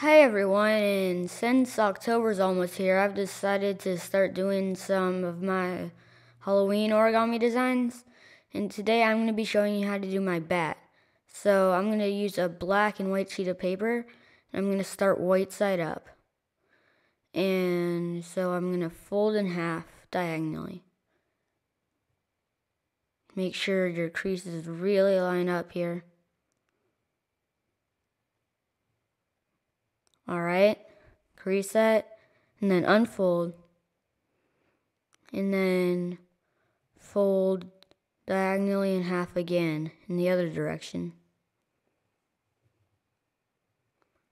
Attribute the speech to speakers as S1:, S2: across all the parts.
S1: Hi everyone, and since October's almost here, I've decided to start doing some of my Halloween origami designs. And today I'm going to be showing you how to do my bat. So I'm going to use a black and white sheet of paper. And I'm going to start white side up. And so I'm going to fold in half diagonally. Make sure your creases really line up here. Alright, crease that, and then unfold, and then fold diagonally in half again in the other direction.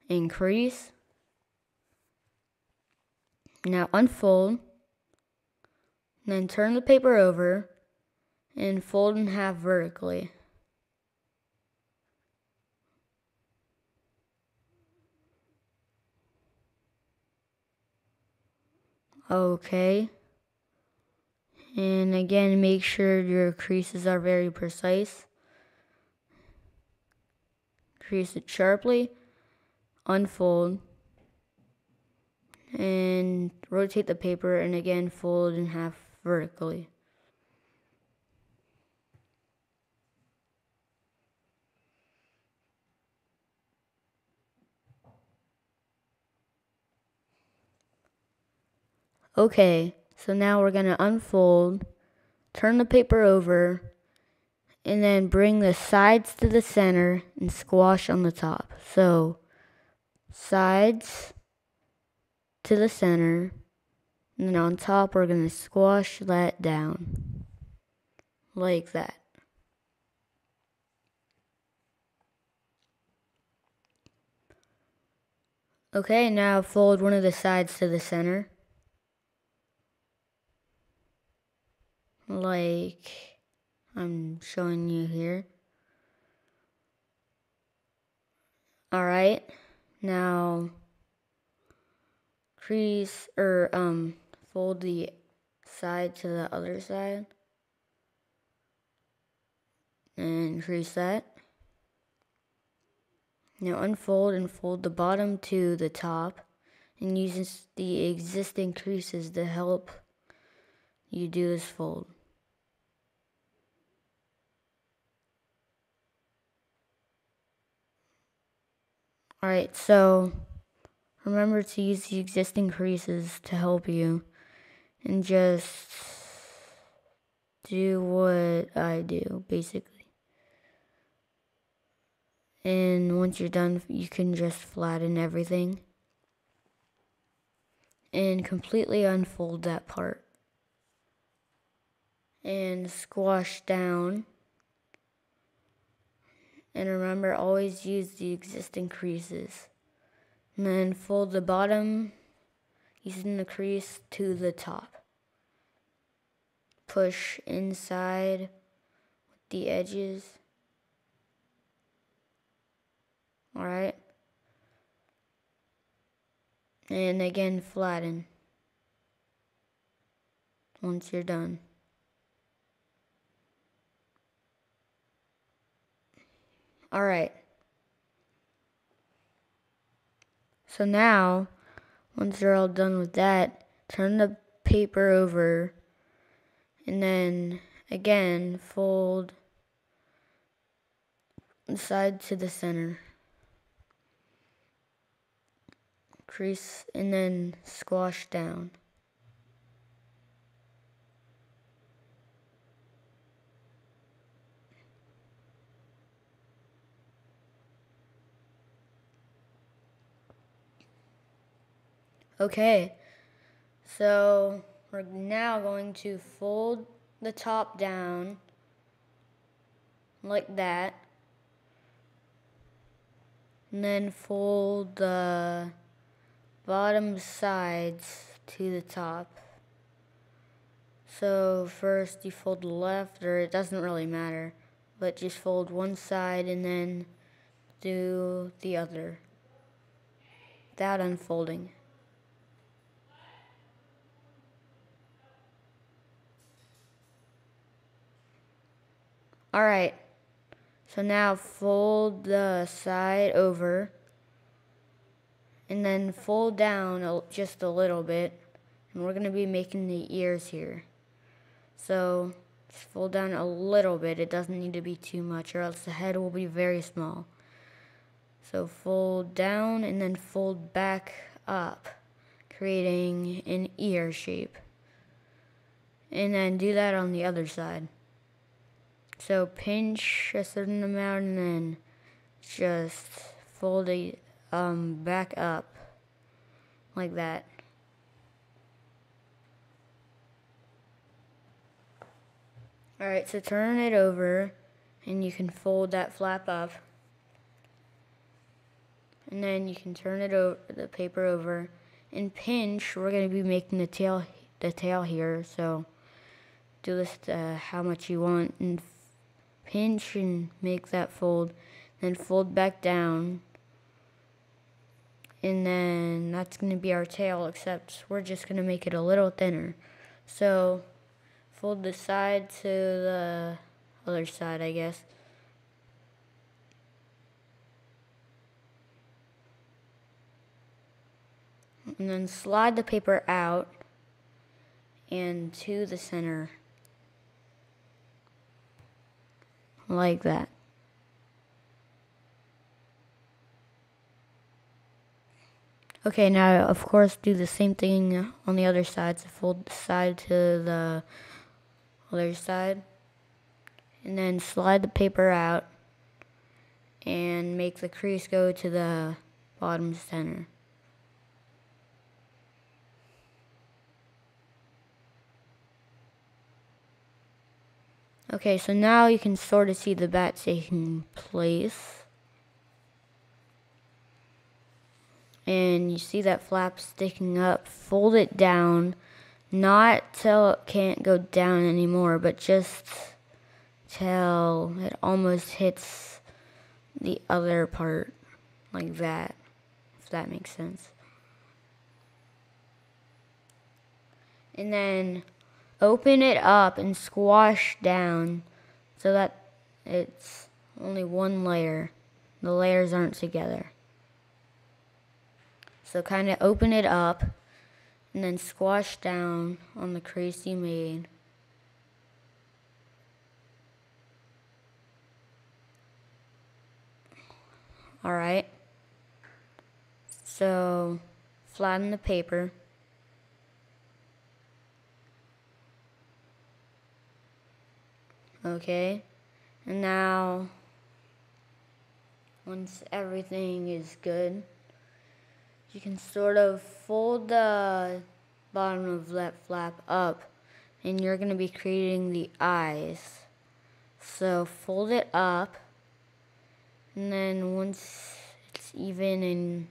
S1: Increase. Now unfold, then turn the paper over and fold in half vertically. Okay. And again, make sure your creases are very precise. Crease it sharply, unfold, and rotate the paper and again fold in half vertically. Okay, so now we're going to unfold, turn the paper over, and then bring the sides to the center and squash on the top. So, sides to the center, and then on top we're going to squash that down. Like that. Okay, now fold one of the sides to the center. Like I'm showing you here. Alright, now crease or um fold the side to the other side and crease that. Now unfold and fold the bottom to the top and use the existing creases to help you do this fold. Alright, so remember to use the existing creases to help you and just do what I do, basically. And once you're done, you can just flatten everything and completely unfold that part and squash down. And remember, always use the existing creases. And then fold the bottom using the crease to the top. Push inside with the edges. Alright. And again, flatten once you're done. All right. So now, once you're all done with that, turn the paper over and then again fold the side to the center. Crease and then squash down. Okay, so we're now going to fold the top down like that. And then fold the bottom sides to the top. So first you fold the left, or it doesn't really matter, but just fold one side and then do the other without unfolding. Alright, so now fold the side over and then fold down just a little bit. And we're going to be making the ears here. So just fold down a little bit. It doesn't need to be too much or else the head will be very small. So fold down and then fold back up, creating an ear shape. And then do that on the other side. So pinch a certain amount and then just fold it um, back up like that. Alright, so turn it over and you can fold that flap up. And then you can turn it over the paper over and pinch. We're going to be making the tail the tail here, so do this to how much you want and pinch and make that fold, then fold back down. And then that's going to be our tail, except we're just going to make it a little thinner. So fold the side to the other side, I guess. And then slide the paper out and to the center. Like that. Okay, now of course do the same thing on the other side. So fold the side to the other side. And then slide the paper out and make the crease go to the bottom center. Okay, so now you can sort of see the bat taking place. And you see that flap sticking up. Fold it down. Not till it can't go down anymore, but just till it almost hits the other part like that, if that makes sense. And then open it up and squash down so that it's only one layer. The layers aren't together. So kind of open it up and then squash down on the crease you made. Alright. So flatten the paper. Okay. And now, once everything is good, you can sort of fold the bottom of that flap up and you're going to be creating the eyes. So fold it up and then once it's even and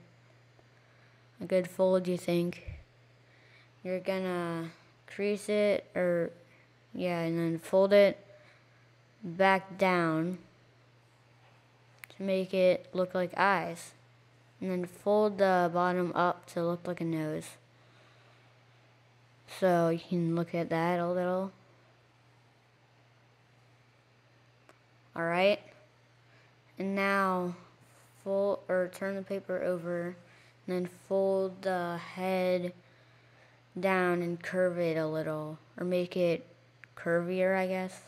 S1: a good fold you think, you're going to crease it or yeah and then fold it back down to make it look like eyes. And then fold the bottom up to look like a nose. So you can look at that a little. Alright. And now fold or turn the paper over and then fold the head down and curve it a little or make it curvier I guess.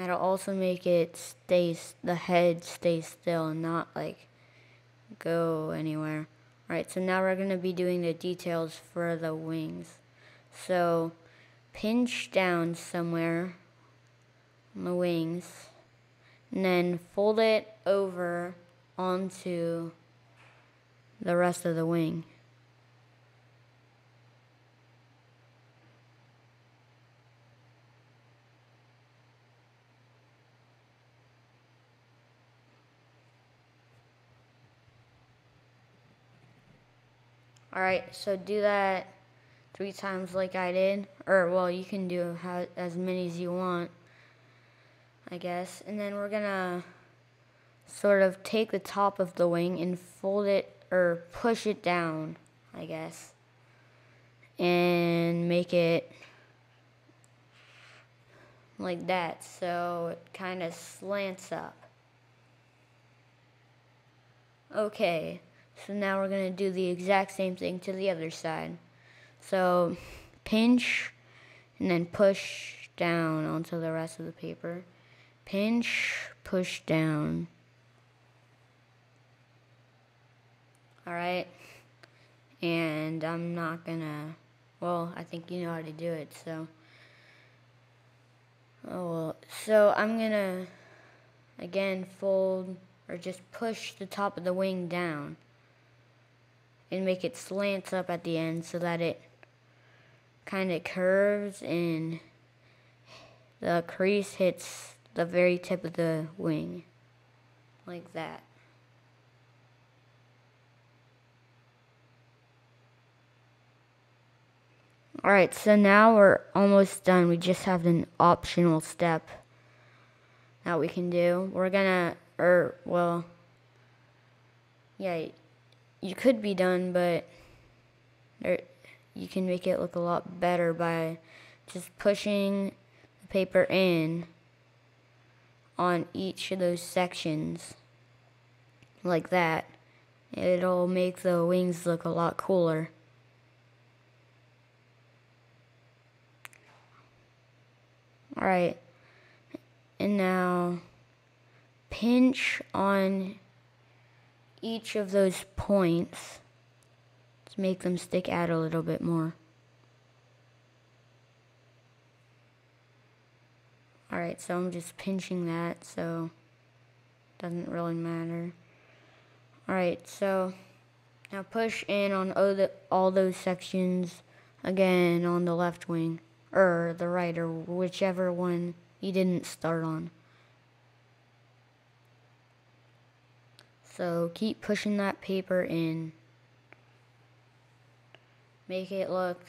S1: That'll also make it stay, the head stay still and not like go anywhere. Alright, so now we're going to be doing the details for the wings. So pinch down somewhere on the wings and then fold it over onto the rest of the wing. Alright, so do that three times like I did. Or, well, you can do how, as many as you want, I guess. And then we're going to sort of take the top of the wing and fold it, or push it down, I guess. And make it like that, so it kind of slants up. Okay, so now we're going to do the exact same thing to the other side. So pinch and then push down onto the rest of the paper. Pinch, push down. Alright, and I'm not gonna, well, I think you know how to do it, so. Oh well, so I'm gonna, again, fold or just push the top of the wing down and make it slants up at the end so that it kind of curves and the crease hits the very tip of the wing like that. Alright, so now we're almost done. We just have an optional step that we can do. We're gonna or well, yeah, you could be done, but there, you can make it look a lot better by just pushing the paper in on each of those sections like that. It'll make the wings look a lot cooler. Alright, and now pinch on each of those points to make them stick out a little bit more. Alright, so I'm just pinching that, so doesn't really matter. Alright, so now push in on all, those sections again on the left wing, or the right, or whichever one you didn't start on. So keep pushing that paper in. Make it look,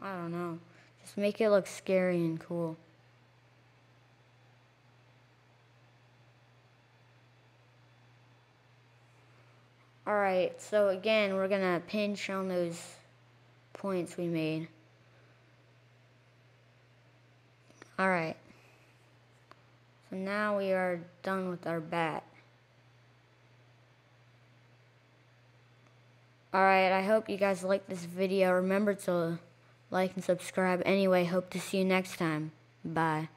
S1: I don't know, just make it look scary and cool. Alright, so again, we're going to pinch on those points we made. Alright. So now we are done with our bat. Alright, I hope you guys liked this video. Remember to like and subscribe. Anyway, hope to see you next time. Bye.